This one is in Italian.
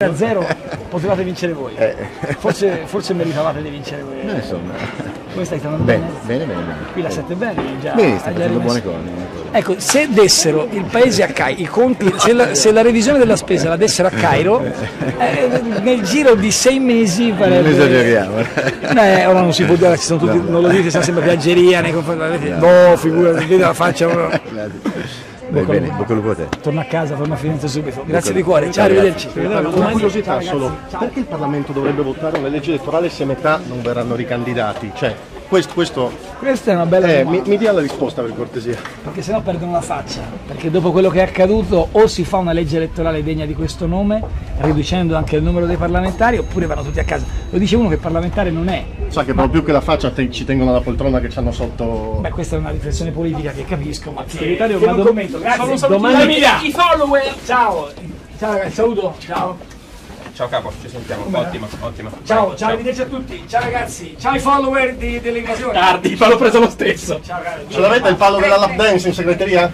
a zero potevate vincere voi. Forse, forse meritavate di vincere voi. No, insomma, Come stai stando bene, bene? bene, bene. Qui la sette bene, già. Bene, hai sta già facendo buone cose. Ecco, se dessero il paese a Cairo, i conti, se la, se la revisione della spesa la dessero a Cairo, eh, nel giro di sei mesi Non farebbe... esageriamo. Eh, ora non si può dire, ci sono tutti, non lo dite, sempre piaggeria nei confronti della No, figurati, vedi la faccia. ora. Vai bene, bocca al lupo a te. Torna a casa, torna a Firenze subito. Grazie di cuore, ciao, arrivederci. Una curiosità solo, perché il Parlamento dovrebbe votare una legge elettorale se metà non verranno ricandidati? Cioè, questo, questo Questa è una bella eh, domanda. mi, mi dia la risposta per cortesia. perché sennò perdono la faccia. Perché dopo quello che è accaduto o si fa una legge elettorale degna di questo nome, riducendo anche il numero dei parlamentari, oppure vanno tutti a casa. Lo dice uno che parlamentare non è. Sa che proprio più che la faccia te- ci tengono alla poltrona che ci hanno sotto... Beh, questa è una riflessione politica che capisco, ma Segretario, che non vado- commento. Grazie. domani- i follower. Ciao. Ciao ragazzi, saluto. Ciao. Ciao capo, ci sentiamo. Ottima, ottima. Ciao, ciao, arrivederci a tutti. Ciao ragazzi. Ciao ai follower di- dell'invasione. Tardi, ma l'ho preso lo stesso. Ciao ragazzi. Ce l'avete il palo della lap dance in segreteria?